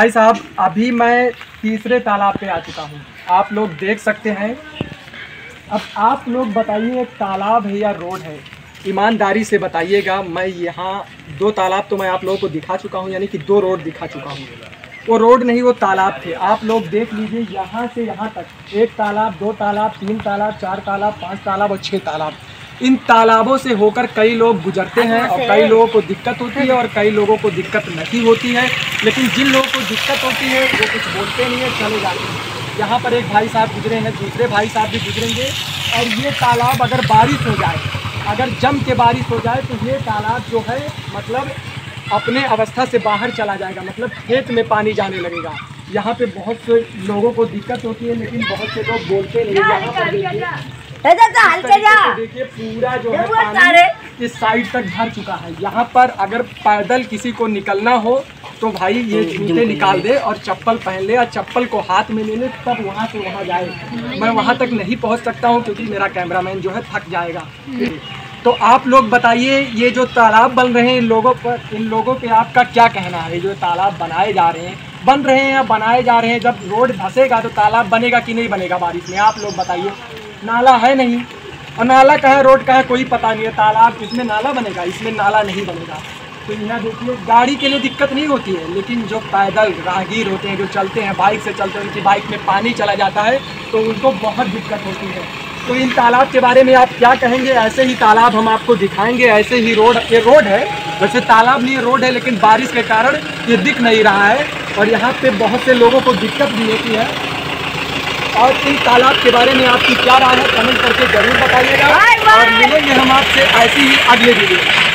भाई साहब, अभी मैं तीसरे तालाब पे आ चुका हूँ। आप लोग देख सकते हैं। अब आप लोग बताइए, तालाब है या रोड है? ईमानदारी से बताइएगा, मैं यहाँ दो तालाब तो मैं आप लोगों को दिखा चुका हूँ, यानी कि दो रोड दिखा चुका हूँ। वो रोड नहीं, वो तालाब थे। आप लोग देख लीजिए, यहाँ से यहाँ तक एक तालाब, दो तालाब, तीन तालाब, चार तालाब, पाँच तालाब और छः तालाब। इन तालाबों से होकर कई लोग गुजरते हैं और कई लोगों को दिक्कत होती है और कई लोगों को दिक्कत नहीं होती है। लेकिन जिन लोगों को दिक्कत होती है, वो कुछ बोलते नहीं है, चले जाते हैं। यहाँ पर एक भाई साहब गुजरे हैं, दूसरे भाई साहब भी गुजरेंगे। और ये तालाब अगर बारिश हो जाए, अगर जम के बारिश हो जाए तो ये तालाब जो है मतलब अपने अवस्था से बाहर चला जाएगा। मतलब खेत में पानी जाने लगेगा। यहाँ पे बहुत से लोगों को दिक्कत होती है, लेकिन बहुत से लोग बोलते नहीं यहाँ पर देखिए पूरा जो है पानी इस साइड तक भर चुका है। यहाँ पर अगर पैदल किसी को निकलना हो तो भाई ये जूते निकाल दे और चप्पल पहन ले और चप्पल को हाथ में ले ले तब वहाँ से वहाँ जाए। मैं वहाँ तक नहीं पहुँच सकता हूँ क्योंकि मेरा कैमरामैन जो है थक जाएगा। तो आप लोग बताइए ये जो तालाब बन रहे हैं इन लोगों पर इन लोगों पे आपका क्या कहना है? जो तालाब बनाए जा रहे हैं बन रहे हैं या बनाए जा रहे हैं? जब रोड धसेगा तो तालाब बनेगा कि नहीं बनेगा बारिश में? आप लोग बताइए। नाला है नहीं। और नाला का है, रोड का है, कोई पता नहीं है। तालाब इसमें नाला बनेगा, इसमें नाला नहीं बनेगा। तो यहाँ देखिए, गाड़ी के लिए दिक्कत नहीं होती है, लेकिन जो पैदल राहगीर होते हैं, जो चलते हैं, बाइक से चलते हैं, उनकी बाइक में पानी चला जाता है तो उनको बहुत दिक्कत होती है। तो इन तालाब के बारे में आप क्या कहेंगे? ऐसे ही तालाब हम आपको दिखाएँगे, ऐसे ही रोड, ये रोड है। वैसे तालाब नहीं रोड है, लेकिन बारिश के कारण ये दिख नहीं रहा है। और यहाँ पे बहुत से लोगों को दिक्कत भी होती है। और इन तालाब के बारे में आपकी क्या राय है? कमेंट करके ज़रूर बताइएगा। और मिलेंगे हम आपसे ऐसी ही अगले वीडियो